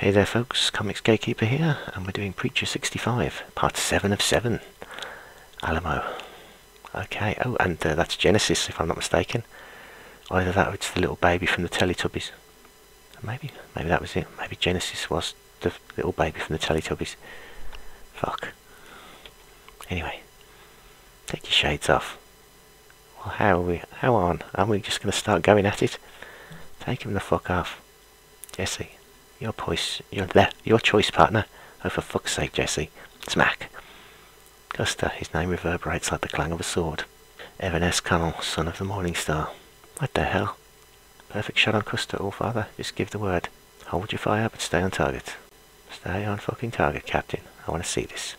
Hey there folks, Comics Gatekeeper here, and we're doing Preacher 65, part 7 of 7, Alamo. Okay, oh, and uh, that's Genesis, if I'm not mistaken. Either that or it's the little baby from the Teletubbies. Maybe, maybe that was it. Maybe Genesis was the little baby from the Teletubbies. Fuck. Anyway, take your shades off. Well, how are we, how on? Are we just going to start going at it? Take him the fuck off. Jesse, your choice, your, there, your choice partner. Oh, for fuck's sake, Jesse. Smack. Custer, his name reverberates like the clang of a sword. Evan S. Connell, son of the Morning Star. What the hell? Perfect shot on Custer, Allfather. Just give the word. Hold your fire, but stay on target. Stay on fucking target, Captain. I want to see this.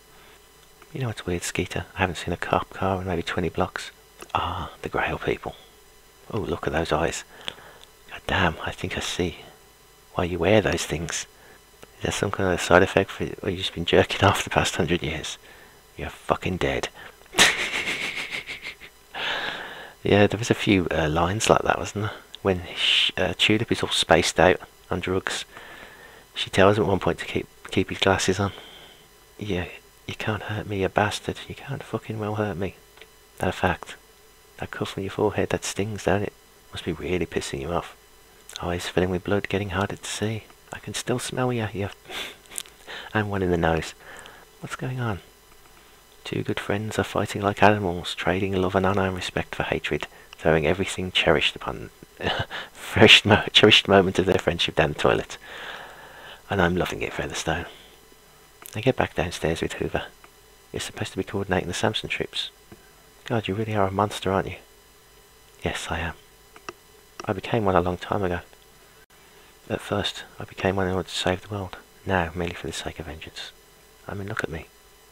You know what's weird, Skeeter? I haven't seen a cop car in maybe 20 blocks. Ah, the Grail people. Oh, look at those eyes. God damn, I think I see why you wear those things. Is that some kind of side effect for or you've just been jerking off the past hundred years? You're fucking dead. yeah, there was a few uh, lines like that, wasn't there? When uh, Tulip is all spaced out on drugs, she tells him at one point to keep keep his glasses on. Yeah, you can't hurt me, you bastard. You can't fucking well hurt me. That a fact. That cuff on your forehead, that stings, don't it? Must be really pissing you off. Oh, Eyes filling with blood, getting harder to see. I can still smell you, you. and one in the nose. What's going on? Two good friends are fighting like animals, trading love and honor and respect for hatred, throwing everything cherished upon fresh mo cherished moment of their friendship down the toilet. And I'm loving it, Featherstone. They get back downstairs with Hoover. You're supposed to be coordinating the Samson trips. God, you really are a monster, aren't you? Yes, I am. I became one a long time ago. At first, I became one in order to save the world. Now, merely for the sake of vengeance. I mean, look at me.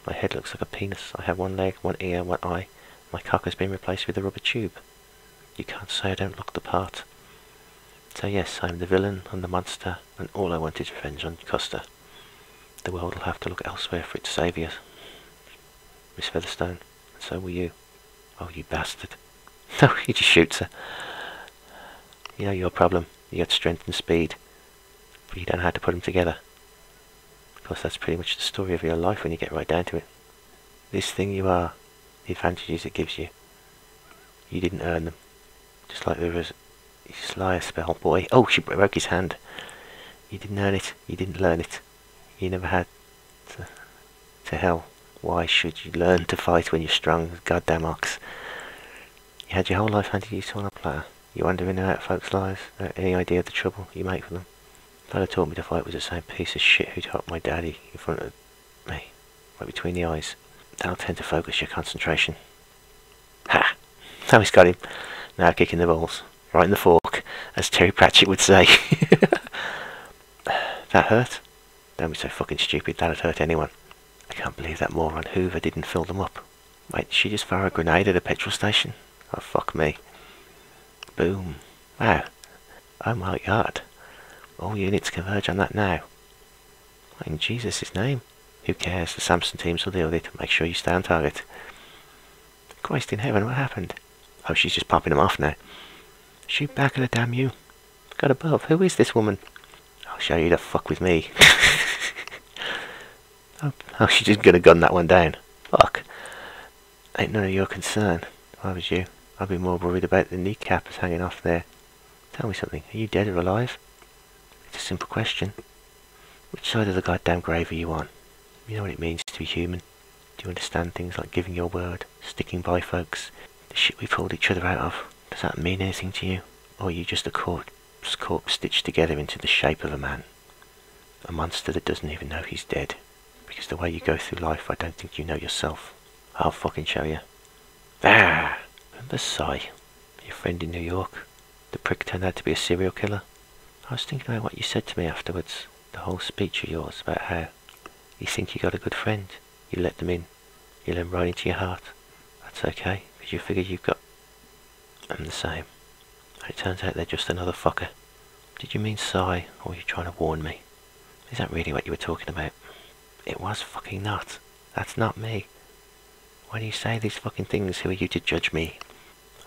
My head looks like a penis. I have one leg, one ear, one eye. My cock has been replaced with a rubber tube. You can't say I don't look the part. So yes, I'm the villain and the monster, and all I want is revenge on Custer. The world will have to look elsewhere for its saviour. Miss Featherstone, and so will you. Oh, you bastard. Oh, no, he just shoots her. You know your problem. You got strength and speed, but you don't know how to put them together. Of course, that's pretty much the story of your life when you get right down to it. This thing you are, the advantages it gives you, you didn't earn them. Just like there was a Slayer spell, boy. Oh, she broke his hand. You didn't earn it. You didn't learn it. You never had to, to hell. Why should you learn to fight when you're strong goddamn ox? You had your whole life handed you to on a platter. You wander in of folks' lives without uh, any idea of the trouble you make for them. The taught me to fight was the same piece of shit who taught my daddy in front of me, right between the eyes. That'll tend to focus your concentration. Ha! Now he's got him. Now kicking the balls. Right in the fork, as Terry Pratchett would say. that hurt? Don't be so fucking stupid, that'd hurt anyone. I can't believe that moron Hoover didn't fill them up. Wait, she just fire a grenade at a petrol station? Oh, fuck me. Boom. Wow. Oh my god. All units converge on that now. In Jesus' name? Who cares? The Samson teams will deal with it. Make sure you stay on target. Christ in heaven, what happened? Oh, she's just popping them off now. Shoot back at her, damn you. God above, who is this woman? I'll show you the fuck with me. oh, oh, she's just gonna gun that one down. Fuck. Ain't none of your concern. I was you, I'd be more worried about the kneecap that's hanging off there. Tell me something, are you dead or alive? It's a simple question. Which side of the goddamn grave are you on? You know what it means to be human? Do you understand things like giving your word, sticking by folks, the shit we pulled each other out of? Does that mean anything to you? Or are you just a corpse, corpse stitched together into the shape of a man? A monster that doesn't even know he's dead. Because the way you go through life, I don't think you know yourself. I'll fucking show you. Ah! Remember Cy, your friend in New York? The prick turned out to be a serial killer. I was thinking about what you said to me afterwards. The whole speech of yours about how you think you got a good friend. You let them in. You let them right into your heart. That's okay, because you figure you've got I'm the same. It turns out they're just another fucker. Did you mean Cy, or were you trying to warn me? Is that really what you were talking about? It was fucking not. That's not me. Why do you say these fucking things? Who are you to judge me?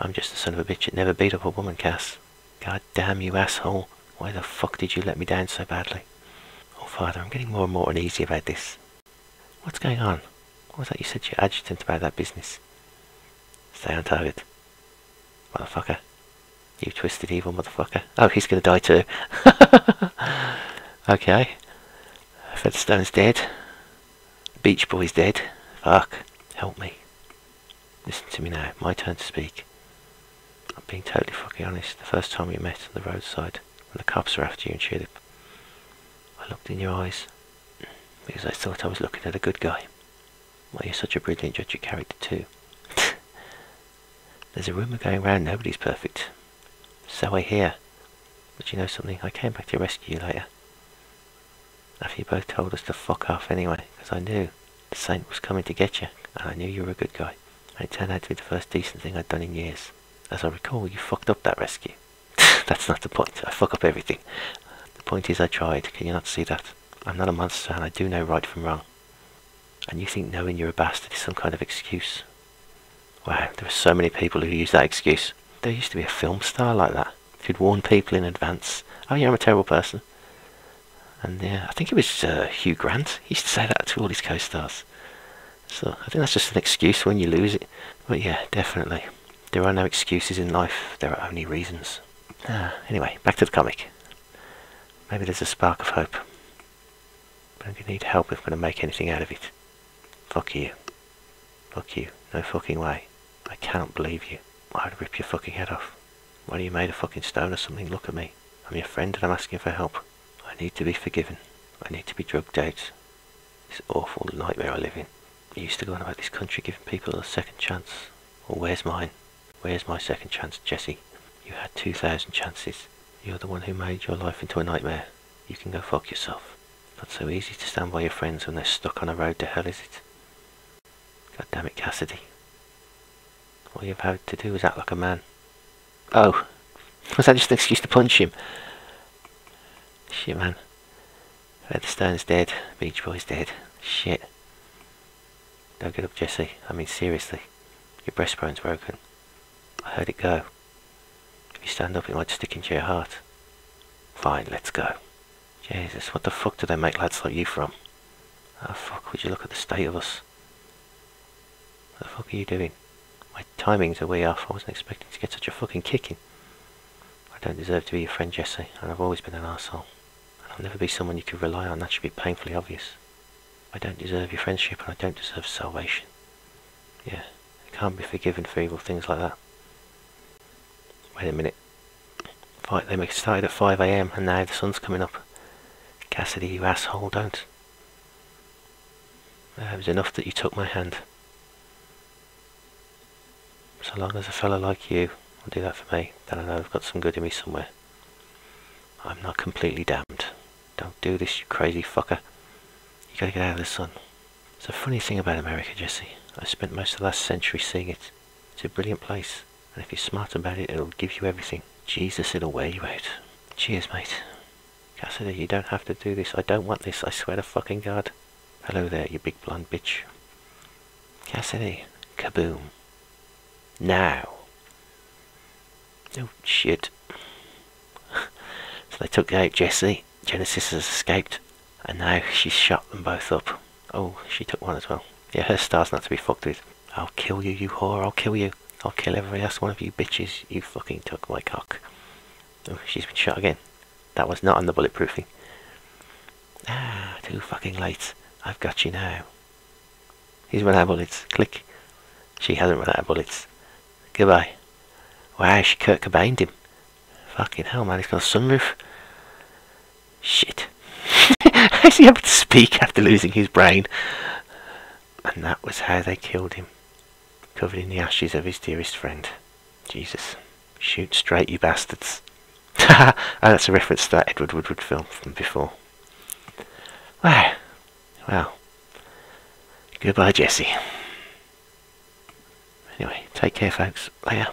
I'm just the son of a bitch that never beat up a woman, Cass. God damn you asshole. Why the fuck did you let me down so badly? Oh, Father, I'm getting more and more uneasy about this. What's going on? What was that you said to your adjutant about that business? Stay on target. Motherfucker. You twisted evil motherfucker. Oh, he's gonna die too. okay. Featherstone's dead. Beach Boy's dead. Fuck. Help me. Listen to me now. My turn to speak. Being totally fucking honest. The first time we met on the roadside, when the cops were after you and Chidip, I looked in your eyes because I thought I was looking at a good guy. Well, you're such a brilliant judge of character too. There's a rumour going round nobody's perfect. So I hear. But you know something? I came back to rescue you later. After you both told us to fuck off anyway, because I knew the saint was coming to get you, and I knew you were a good guy. And it turned out to be the first decent thing I'd done in years. As I recall, you fucked up that rescue. That's not the point. I fuck up everything. The point is I tried. Can you not see that? I'm not a monster and I do know right from wrong. And you think knowing you're a bastard is some kind of excuse. Wow, there are so many people who use that excuse. There used to be a film star like that, who'd warn people in advance, oh yeah, I'm a terrible person. And yeah, I think it was uh, Hugh Grant. He used to say that to all his co-stars. So I think that's just an excuse when you lose it. But yeah, definitely. There are no excuses in life, there are only reasons. Ah, anyway, back to the comic. Maybe there's a spark of hope. But I'm gonna need help if I'm gonna make anything out of it. Fuck you. Fuck you. No fucking way. I can't believe you. I'd rip your fucking head off. Why are you made of fucking stone or something? Look at me. I'm your friend and I'm asking for help. I need to be forgiven. I need to be drugged out. This awful nightmare I live in. I used to go on about this country giving people a second chance. Well, where's mine? Where's my second chance, Jesse? You had 2,000 chances. You're the one who made your life into a nightmare. You can go fuck yourself. Not so easy to stand by your friends when they're stuck on a road to hell, is it? God damn it, Cassidy. All you've had to do is act like a man. Oh, was that just an excuse to punch him? Shit, man. Featherstone's dead. Beach Boy's dead. Shit. Don't get up, Jesse. I mean, seriously. Your breastbone's broken. I heard it go. If you stand up, it might stick into your heart. Fine, let's go. Jesus, what the fuck do they make lads like you from? Oh fuck, would you look at the state of us? What the fuck are you doing? My timings are way off. I wasn't expecting to get such a fucking kicking. I don't deserve to be your friend, Jesse, and I've always been an asshole. And I'll never be someone you can rely on. That should be painfully obvious. I don't deserve your friendship, and I don't deserve salvation. Yeah, I can't be forgiven for evil things like that. Wait a minute. Fight, they started at 5am, and now the sun's coming up. Cassidy, you asshole, don't. It was enough that you took my hand. So long as a fellow like you will do that for me, then I know I've got some good in me somewhere. I'm not completely damned. Don't do this, you crazy fucker. You gotta get out of the sun. It's a funny thing about America, Jesse. I spent most of the last century seeing it. It's a brilliant place, and if you're smart about it, it'll give you everything. Jesus, it'll wear you out. Cheers, mate. Cassidy, you don't have to do this. I don't want this, I swear to fucking God. Hello there, you big blonde bitch. Cassidy, kaboom. Now. Oh, shit. so they took out Jesse. Genesis has escaped. And now she's shot them both up. Oh, she took one as well. Yeah, Herr Starr's not to be fucked with. I'll kill you, you whore. I'll kill you. I'll kill every last one of you bitches. You fucking took my cock. Oh, she's been shot again. That was not on the bulletproofing. Ah, too fucking late. I've got you now. He's run out of bullets. Click. She hasn't run out of bullets. Goodbye. Wow, she Kurt Cobained him. Fucking hell, man, he's got a sunroof. Shit. How's he able to speak after losing his brain? And that was how they killed him. Covered in the ashes of his dearest friend. Jesus. Shoot straight, you bastards. and ah, that's a reference to that Edward Woodward film from before. Wow. Well. Goodbye, Jesse. Anyway, take care, folks. Later.